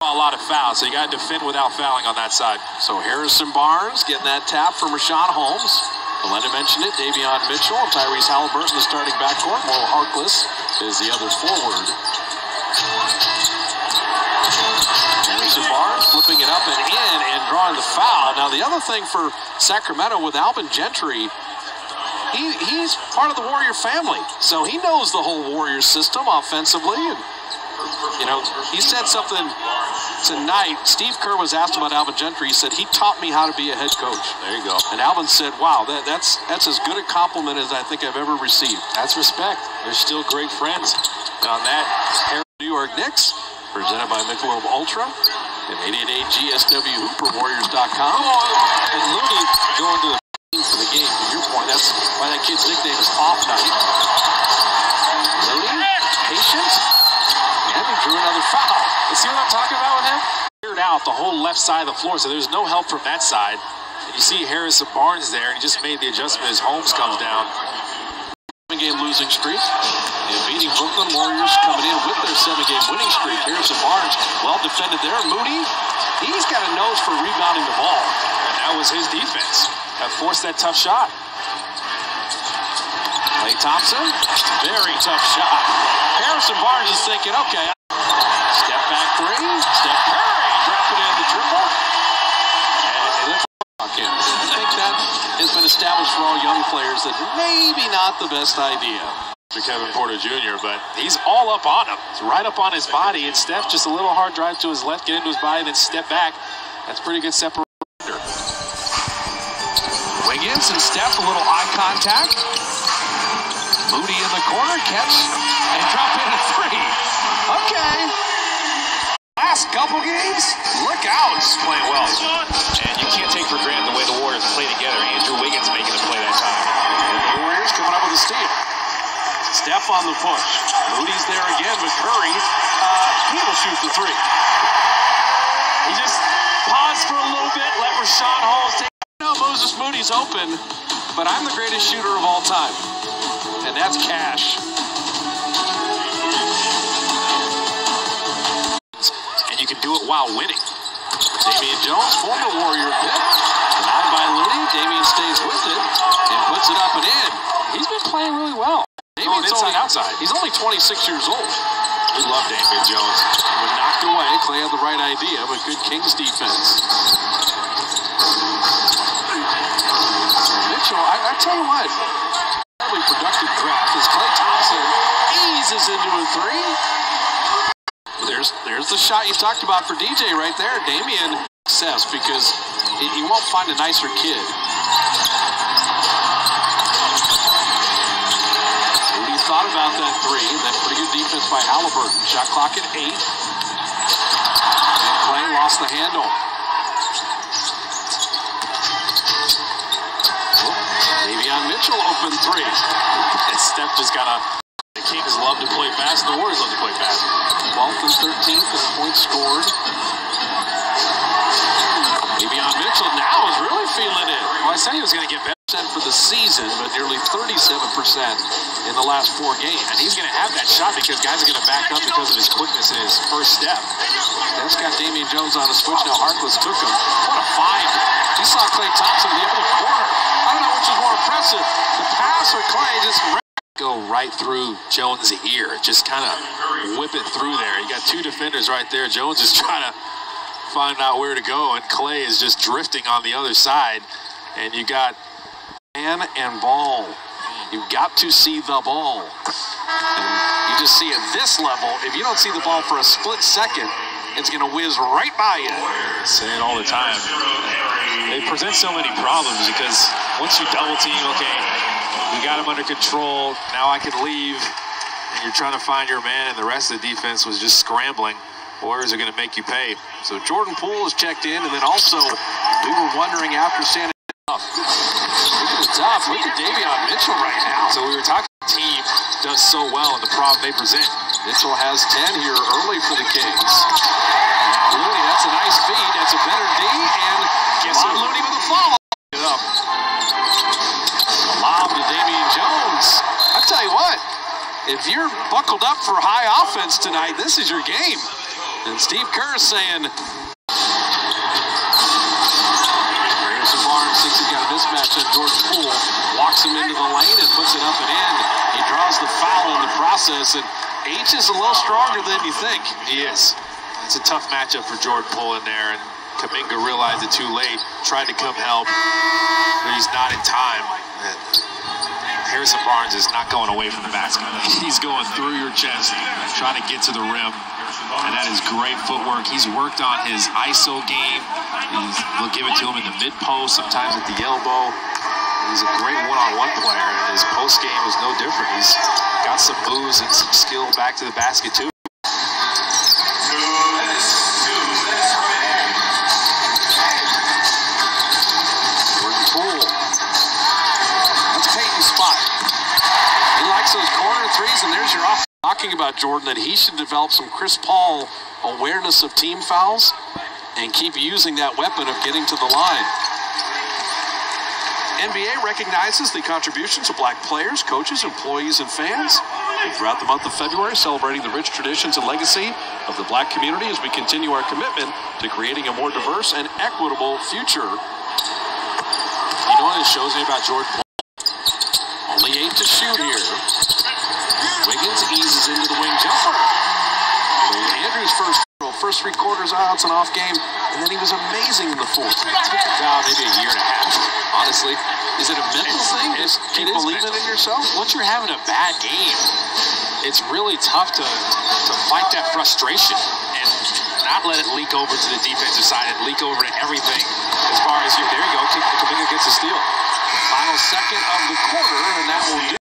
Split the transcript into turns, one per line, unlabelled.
A lot of fouls, so you got to defend without fouling on that side.
So Harrison Barnes getting that tap from Richaun Holmes. Belinda mentioned it. Davion Mitchell Tyrese Halliburton, the starting backcourt. Will Harkless is the other forward. Harrison Barnes flipping it up and in and drawing the foul. Now, the other thing for Sacramento with Alvin Gentry, he, he's part of the Warrior family. So he knows the whole Warrior system offensively. And, you know, he said something tonight. Steve Kerr was asked about Alvin Gentry. He said, he taught me how to be a head coach.
There you go.
And Alvin said, wow, that, that's, that's as good a compliment as I think I've ever received.
That's respect. They're still great friends. And on that,
New York Knicks, presented by Michelob Ultra and 888 GSW HooperWarriors.com. And Looney going to the for the game. To your point, that's why that kid's nickname is Off Night. Looney, patient, and he drew another foul.
You see what I'm talking about with him? Cleared out the whole left side of the floor, so there's no help from that side. And you see Harrison Barnes there, and he just made the adjustment as Holmes comes down.
Seven-game losing streak. And beating Brooklyn Warriors coming in with their seven-game winning streak. Harrison Barnes, well defended there. Moody, he's got a nose for rebounding the ball.
And that was his defense that forced that tough shot.
Klay Thompson, very tough shot. Harrison Barnes is thinking, okay, step back three, Steph Curry maybe not the best idea.
For Kevin Porter Jr., but he's all up on him. It's right up on his body, and Steph just a little hard drive to his left, get into his body, then step back. That's pretty good separation.
Wiggins and Steph, a little eye contact. Moody in the corner, catch, and drop in a three. Okay. Last couple games, Steph on the push. Moody's there again with Curry. Uh, he will shoot the three. He just paused for a little bit, let Richaun Holmes take know Moses Moody's open, but I'm the greatest shooter of all time. And that's cash. And you can do it while winning. Damian Jones, former Warrior pick. Denied by Looney. Damian stays with it and puts it up and in. He's been playing really well.
Damian's inside, only, outside.
He's only 26 years old.
We love Damian Jones.
Was knocked away. Klay had the right idea, but good Kings defense. Mitchell, I, I tell you what, probably productive draft as Klay Thompson eases into a three. There's there's the shot you talked about for DJ right there. Damian success because he won't find a nicer kid. Thought about that three. That pretty good defense by Halliburton. Shot clock at eight. And Klay lost the handle. Davion Mitchell open three.
And Steph just got a. The Kings love to play fast. The Warriors love to play fast.
12th and 13th in points scored. Davion Mitchell now is really feeling it. Well, I said he was going to get better for the season, but nearly 37% in the last four games.
And he's going to have that shot because guys are going to back up because of his quickness in his first step.
Steph's got Damian Jones on the switch. Now Harkless took him. What a find. He saw Klay Thompson in the other corner. I don't know which is more impressive, the pass or Klay just
go right through Jones' ear. Just kind of whip it through there. You got two defenders right there. Jones is trying to find out where to go, and Klay is just drifting on the other side. And you got
man and ball. You've got to see the ball. And you just see at this level, if you don't see the ball for a split second, it's going to whiz right by you.
I say it all the time. They present so many problems because once you double team, okay, we got him under control. Now I can leave. And you're trying to find your man, and the rest of the defense was just scrambling. Warriors are going to make you pay.
So Jordan Poole is checked in, and then also we were wondering after San Look at the tough. Look at Davion Mitchell right now.
So we were talking team does so well in the problem they present.
Mitchell has 10 here early for the Kings. Looney, that's a nice feed. That's a better D. And guess what? Looney with a follow. It up. A lob to Damian Jones. I tell you what, if you're buckled up for high offense tonight, this is your game. And Steve Kerr saying, Harrison Barnes thinks he's a Jordan Poole, walks him into the lane and puts it up and in. He draws the foul in the process, and H is a little stronger than you think.
He is. It's a tough matchup for Jordan Poole in there, and Kuminga realized it too late, tried to come help, but he's not in time. Harrison Barnes is not going away from the basket. He's going through your chest, trying to get to the rim. And that is great footwork. He's worked on his ISO game. He's, we'll give it to him in the mid post, sometimes at the elbow. He's a great one-on-one player, and his post game is no different. He's got some moves and some skill back to the basket too.
Jordan Poole. That's Payton's spot. He likes those corner threes, and there's your off. Talking about Jordan that he should develop some Chris Paul awareness of team fouls and keep using that weapon of getting to the line. NBA recognizes the contributions of black players, coaches, employees, and fans. Throughout the month of February, celebrating the rich traditions and legacy of the black community as we continue our commitment to creating a more diverse and equitable future.
You know what it shows me about Jordan Poole?
Only eight to shoot here. Wiggins eases into the wing jumper. Andrews first first three quarters it's an off game, and then he was amazing in the fourth.
Now, maybe a year and a half, honestly.
Is it a mental
It's-
thing?
it-
Just keep
it
believing
mental.
in yourself?
Once you're having a bad game, it's really tough to, to fight that frustration and not let it leak over to the defensive side and leak over to everything as far as you. There you go. Kuminga gets a steal.
Final second of the quarter, and that will do.